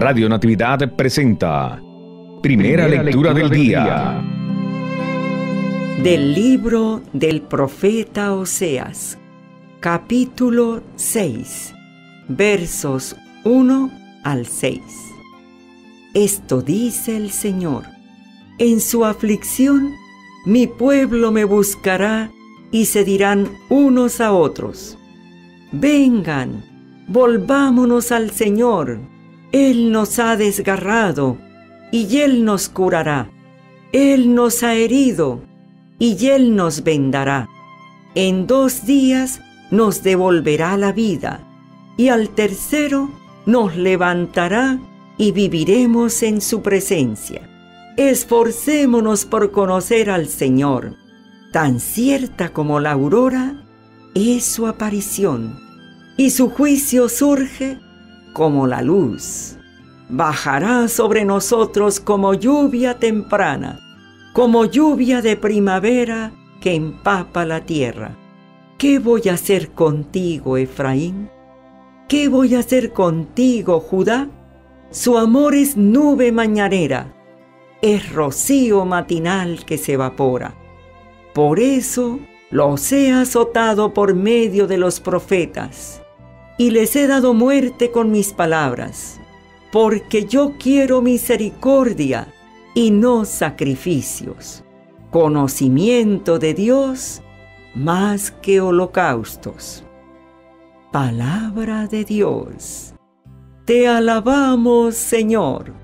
Radio Natividad presenta Primera, lectura, del, día. Del libro del profeta Oseas, capítulo 6, versos 1 al 6. Esto dice el Señor. En su aflicción, mi pueblo me buscará y se dirán unos a otros. Vengan, volvámonos al Señor. Él nos ha desgarrado y Él nos curará. Él nos ha herido y Él nos vendará. En dos días nos devolverá la vida y al tercero nos levantará y viviremos en su presencia. Esforcémonos por conocer al Señor. Tan cierta como la aurora es su aparición y su juicio surge como la luz. Bajará sobre nosotros como lluvia temprana, como lluvia de primavera que empapa la tierra. ¿Qué voy a hacer contigo, Efraín? ¿Qué voy a hacer contigo, Judá? Su amor es nube mañanera, es rocío matinal que se evapora. Por eso los he azotado por medio de los profetas y les he dado muerte con mis palabras, porque yo quiero misericordia y no sacrificios, conocimiento de Dios más que holocaustos. Palabra de Dios. Te alabamos, Señor.